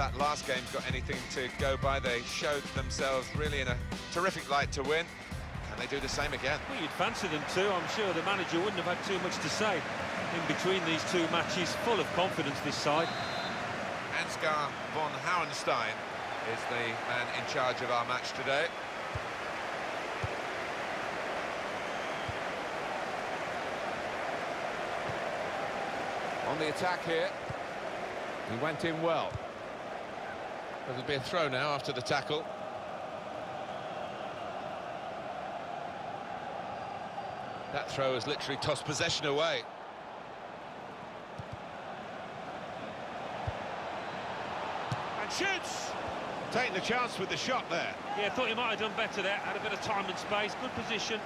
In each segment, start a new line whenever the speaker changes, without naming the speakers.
that last game's got anything to go by. They showed themselves really in a terrific light to win. Can they do the same again?
Well, you'd fancy them too. I'm sure the manager wouldn't have had too much to say in between these two matches. Full of confidence, this side.
Ansgar von Hauenstein is the man in charge of our match today. On the attack here. He went in well. It'll be a throw now after the tackle. That throw has literally tossed possession away. And shoots! Taking the chance with the shot there.
Yeah, thought he might have done better there. Had a bit of time and space. Good position.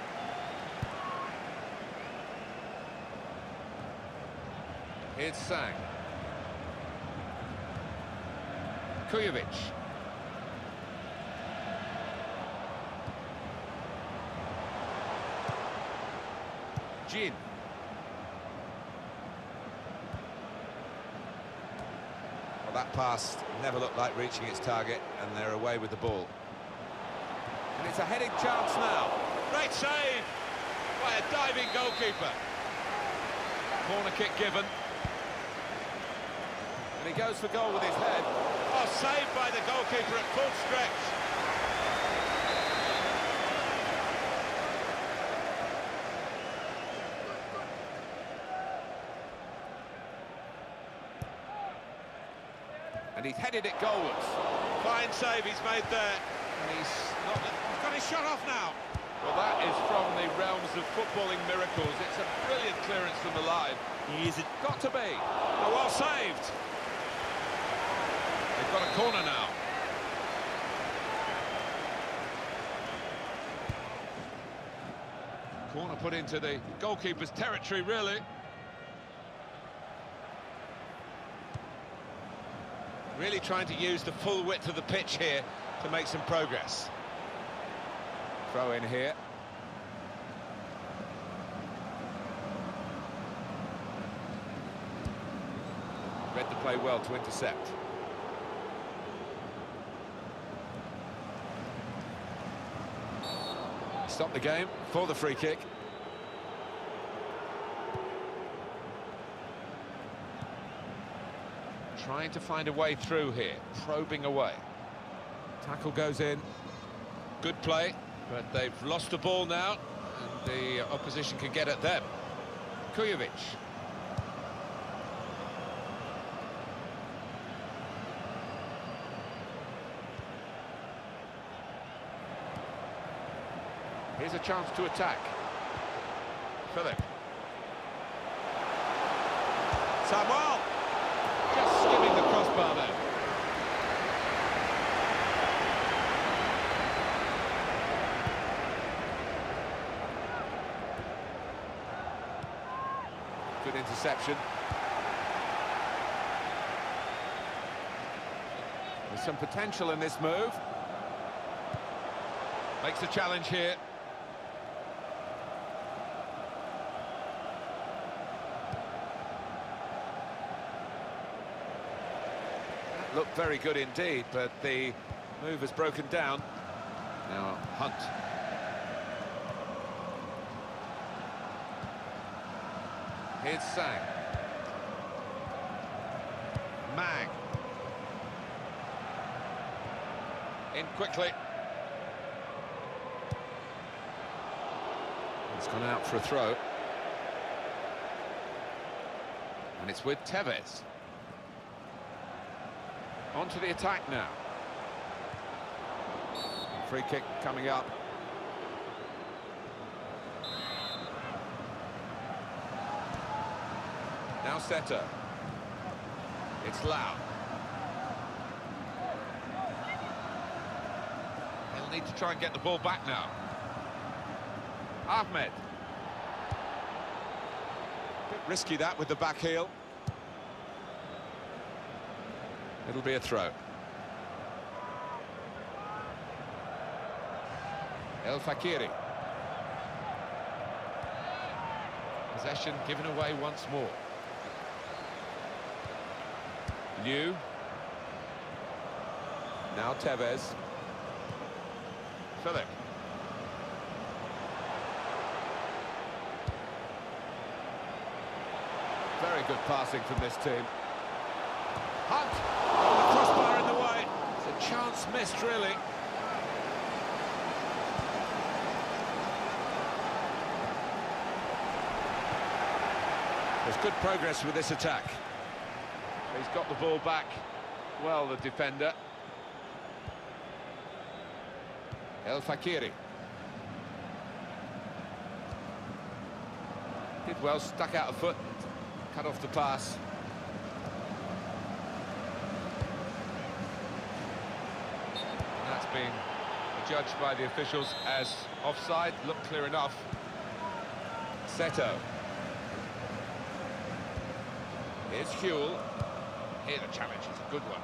It's Sang. Kujovic. Jin. Well, that pass never looked like reaching its target, and they're away with the ball. And it's a heading chance now. Great save by a diving goalkeeper. Corner kick given. And he goes for goal with his head. Oh, saved by the goalkeeper at full stretch. And he's headed it goalwards. Fine save he's made there. And he's, not, he's got his shot off now. Well, that is from the realms of footballing miracles. It's a brilliant clearance from the line.
He is a
Got to be. Oh, well saved. They've got a corner now. Corner put into the goalkeeper's territory, really. Really trying to use the full width of the pitch here to make some progress. Throw in here. Read the play well to intercept. Stop the game for the free kick. Trying to find a way through here, probing away. Tackle goes in. Good play, but they've lost the ball now, and the opposition can get at them. Kujovic. Here's a chance to attack. Philip. Samuel! Just skimming the crossbar there. Good interception. There's some potential in this move. Makes the challenge here. Looked very good indeed, but the move has broken down. Now Hunt. Here's Sang. Mang. In quickly. It's gone out for a throw. And it's with Tevez. On to the attack now. Free kick coming up. Now Setter. It's Lau. He'll need to try and get the ball back now. Ahmed. Bit risky that with the back heel. It'll be a throw. El Fakiri. Possession given away once more. Liu. Now Tevez. Philip. Very good passing from this team. Hunt! Oh, the crossbar in the way. Missed, really. There's good progress with this attack. He's got the ball back. Well, the defender. El Fakiri. Did well, stuck out a foot, cut off the pass. And that's been judged by the officials as offside, looked clear enough. Seto. Here's Huell. Here the challenge is a good one.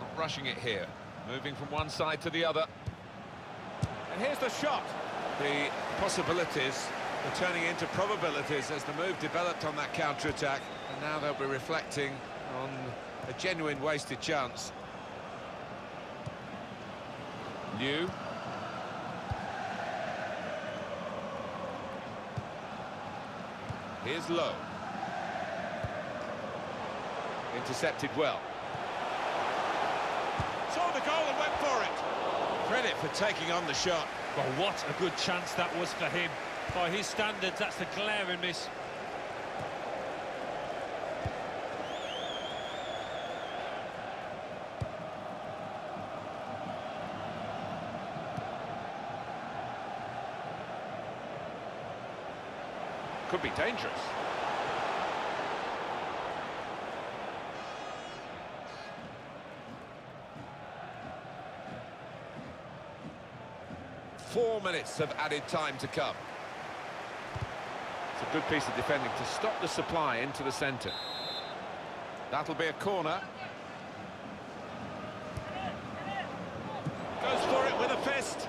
Not rushing it here. Moving from one side to the other. And here's the shot. The possibilities were turning into probabilities as the move developed on that counter-attack. And now they'll be reflecting on a genuine wasted chance. Liu. Here's Lowe. Intercepted well. Saw the goal and went for it. Credit for taking on the shot.
Well, what a good chance that was for him. By his standards, that's a glaring miss.
Could be dangerous. Four minutes of added time to come. It's a good piece of defending to stop the supply into the centre. That'll be a corner. Goes for it with a fist.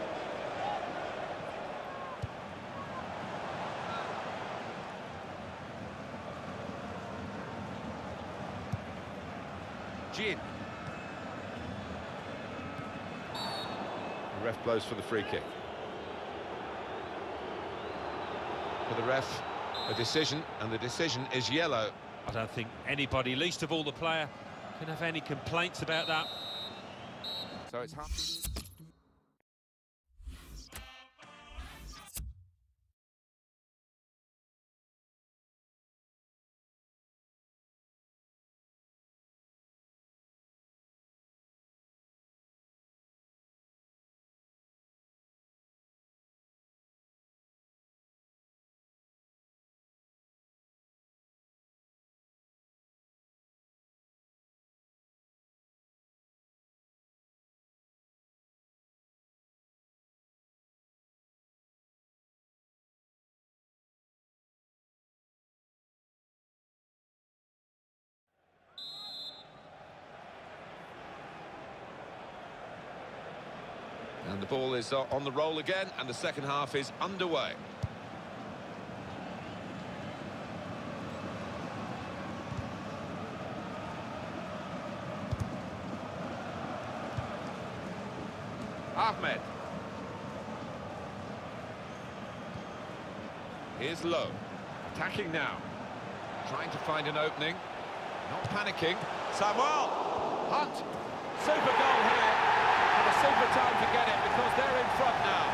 Gin. The ref blows for the free kick. For the ref, a decision, and the decision is yellow.
I don't think anybody, least of all the player, can have any complaints about that.
So it's half. And the ball is uh, on the roll again, and the second half is underway. Ahmed. Here's Low. Attacking now. Trying to find an opening. Not panicking. Samuel. Hunt. Super goal here. And a super time to get it because they're in front now.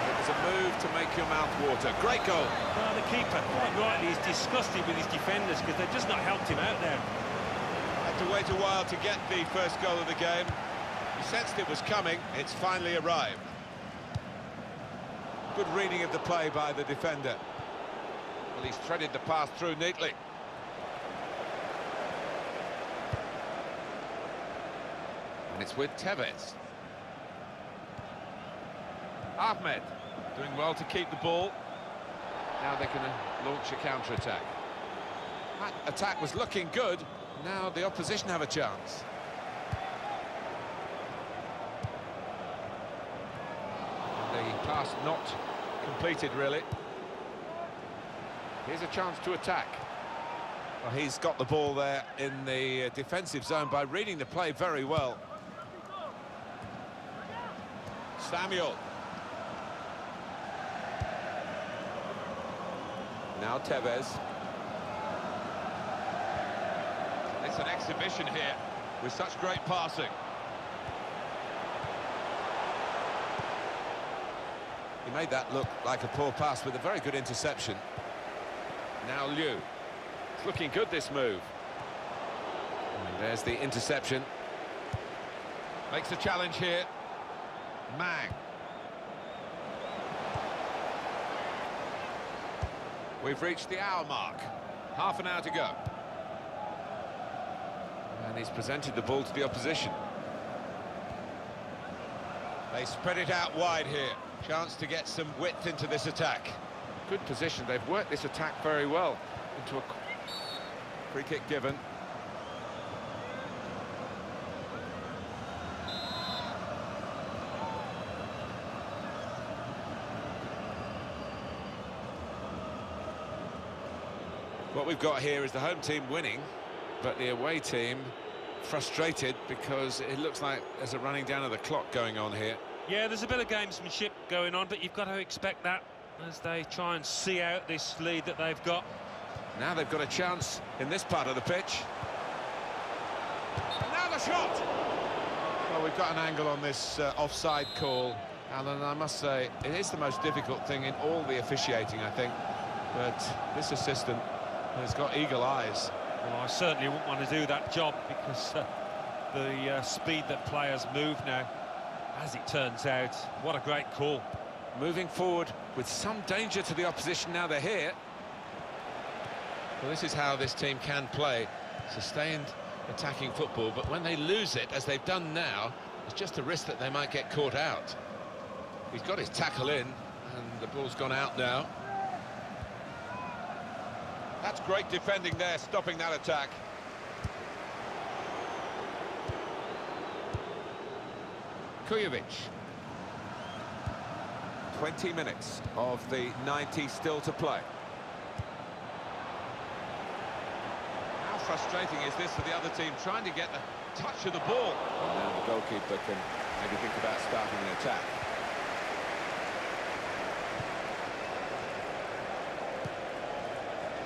It was a move to make your mouth water. Great goal.
Well, the keeper, quite rightly, is disgusted with his defenders because they've just not helped him out there.
Had to wait a while to get the first goal of the game. He sensed it was coming. It's finally arrived. Good reading of the play by the defender. Well, he's threaded the pass through neatly. And it's with Tevez. Ahmed doing well to keep the ball. Now they can uh, launch a counter-attack. That attack was looking good. Now the opposition have a chance. Pass not completed, really. Here's a chance to attack. Well, he's got the ball there in the uh, defensive zone by reading the play very well. Samuel. Now Tevez. It's an exhibition here with such great passing. He made that look like a poor pass with a very good interception. Now Liu. It's looking good, this move. And there's the interception. Makes a challenge here. Mang. We've reached the hour mark. Half an hour to go. And he's presented the ball to the opposition. They spread it out wide here. Chance to get some width into this attack. Good position. They've worked this attack very well into a free kick given. What we've got here is the home team winning, but the away team frustrated because it looks like there's a running down of the clock going on here.
Yeah, there's a bit of gamesmanship going on, but you've got to expect that as they try and see out this lead that they've got.
Now they've got a chance in this part of the pitch. Now the shot! Well, we've got an angle on this uh, offside call, Alan, I must say, it is the most difficult thing in all the officiating, I think. But this assistant has got eagle eyes.
Well, I certainly wouldn't want to do that job because uh, the uh, speed that players move now, as it turns out, what a great call.
Moving forward with some danger to the opposition now they're here. Well, this is how this team can play. Sustained attacking football, but when they lose it, as they've done now, it's just a risk that they might get caught out. He's got his tackle in, and the ball's gone out now. That's great defending there, stopping that attack. Kujovic. 20 minutes of the 90 still to play. How frustrating is this for the other team, trying to get the touch of the ball? And now the goalkeeper can maybe think about starting an attack.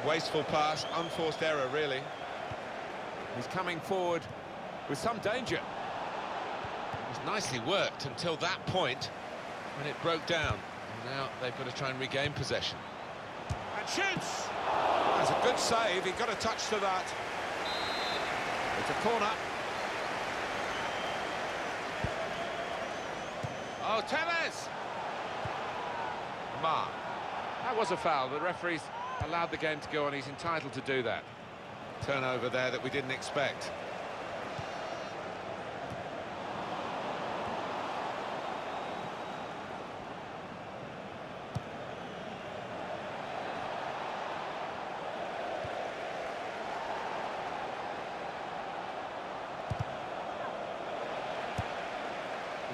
Wasteful pass, unforced error, really. He's coming forward with some danger. Nicely worked until that point when it broke down. And now they've got to try and regain possession. And shoots! That's a good save. He got a touch to that. It's a corner. Oh, Tevez! Ma. That was a foul. The referee's allowed the game to go on. He's entitled to do that. Turnover there that we didn't expect.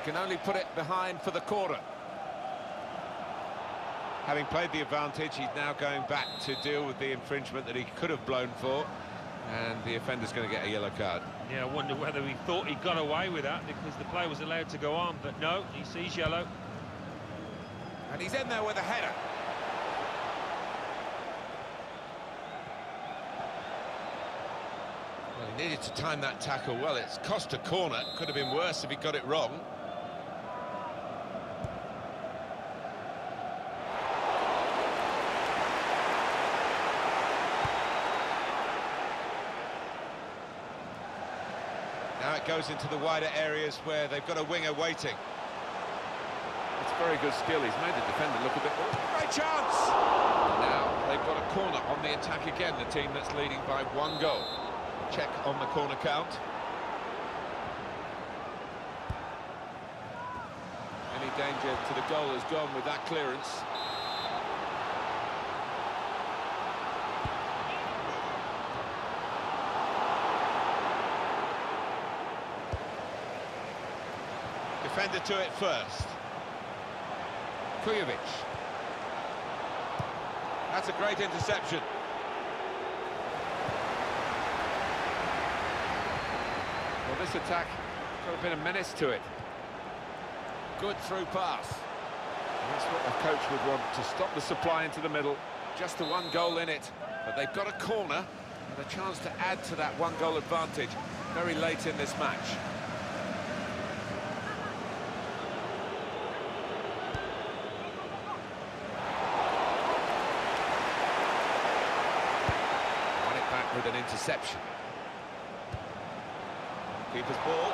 Can only put it behind for the corner. Having played the advantage, he's now going back to deal with the infringement that he could have blown for. And the offender's going to get a yellow card.
Yeah, I wonder whether he thought he got away with that because the play was allowed to go on, but no, he sees yellow.
And he's in there with a header. Well, he needed to time that tackle well. It's cost a corner. Could have been worse if he got it wrong. Goes into the wider areas where they've got a winger waiting. It's very good skill. He's made the defender look a bit... Great chance! Now they've got a corner on the attack again, the team that's leading by one goal. Check on the corner count. Any danger to the goal has gone with that clearance. Defender to it first. Kujovic. That's a great interception. Well, this attack got a bit of menace to it. Good through pass. That's what a coach would want, to stop the supply into the middle. Just the one goal in it, but they've got a corner and a chance to add to that one-goal advantage very late in this match. Won it back with an interception. Keeper's ball.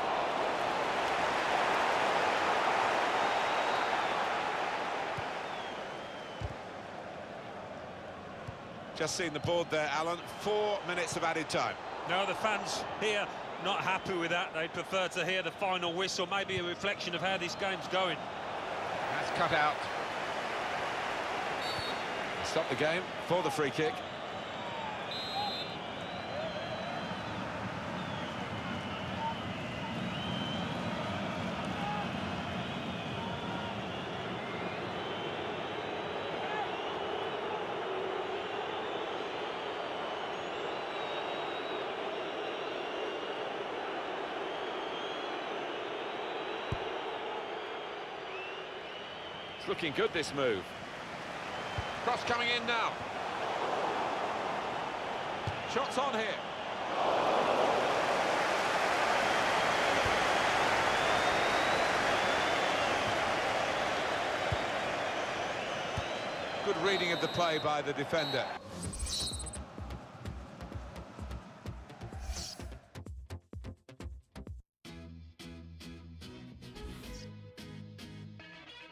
Just seen the board there, Alan. Four minutes of added time.
No, the fans here not happy with that. They'd prefer to hear the final whistle, maybe a reflection of how this game's going.
That's cut out. Stop the game for the free kick. It's looking good, this move. Cross coming in now. Shots on here. Good reading of the play by the defender.